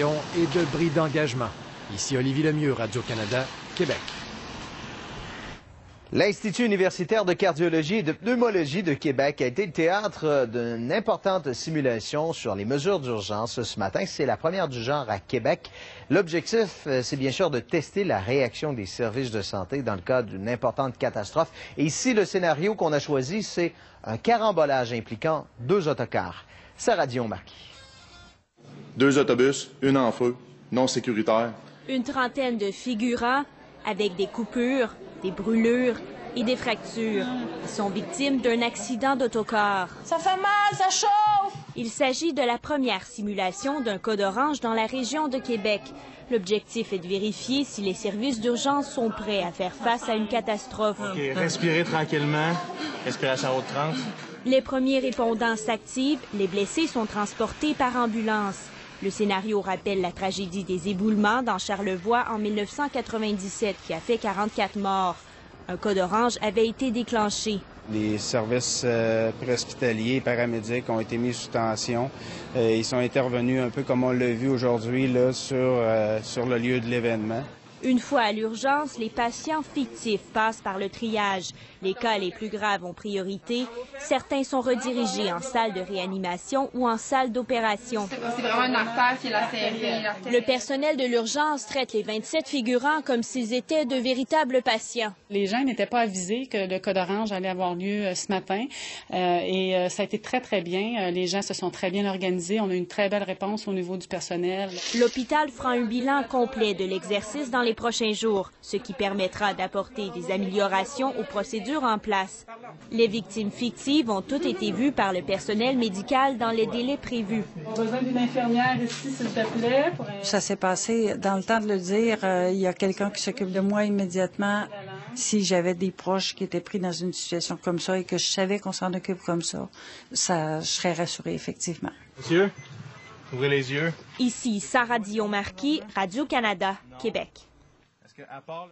et de bris d'engagement. Ici Olivier Lemieux, Radio-Canada, Québec. L'Institut universitaire de cardiologie et de pneumologie de Québec a été le théâtre d'une importante simulation sur les mesures d'urgence ce matin. C'est la première du genre à Québec. L'objectif, euh, c'est bien sûr de tester la réaction des services de santé dans le cas d'une importante catastrophe. Et ici, le scénario qu'on a choisi, c'est un carambolage impliquant deux autocars. Sarah Dion Marquis. Deux autobus, une en feu, non sécuritaire. Une trentaine de figurants avec des coupures, des brûlures et des fractures. Ils sont victimes d'un accident d'autocar. Ça fait mal, ça chauffe! Il s'agit de la première simulation d'un code orange dans la région de Québec. L'objectif est de vérifier si les services d'urgence sont prêts à faire face à une catastrophe. OK, respirez tranquillement. Respiration à haute 30. Les premiers répondants s'activent, les blessés sont transportés par ambulance. Le scénario rappelle la tragédie des éboulements dans Charlevoix en 1997 qui a fait 44 morts. Un code orange avait été déclenché. Les services euh, préhospitaliers et paramédics ont été mis sous tension. Euh, ils sont intervenus un peu comme on l'a vu aujourd'hui sur, euh, sur le lieu de l'événement. Une fois à l'urgence, les patients fictifs passent par le triage. Les cas les plus graves ont priorité. Certains sont redirigés en salle de réanimation ou en salle d'opération. C'est vraiment une artère qui est lacérée. Le personnel de l'urgence traite les 27 figurants comme s'ils étaient de véritables patients. Les gens n'étaient pas avisés que le code orange allait avoir lieu euh, ce matin euh, et euh, ça a été très, très bien. Les gens se sont très bien organisés. On a eu une très belle réponse au niveau du personnel. L'hôpital fera un bilan complet de l'exercice dans les prochains jours, ce qui permettra d'apporter des améliorations aux procédures en place. Les victimes fictives ont toutes été vues par le personnel médical dans les délais prévus. Besoin d'une infirmière ici, s'il te plaît. Ça s'est passé dans le temps de le dire. euh, il y a quelqu'un qui s'occupe de moi immédiatement. Si j'avais des proches qui étaient pris dans une situation comme ça et que je savais qu'on s'en occupe comme ça, ça, je serais rassurée effectivement. Monsieur, ouvrez les yeux. Ici Sarah Dion-Marquis, Radio-Canada, Québec. Est-ce que, à part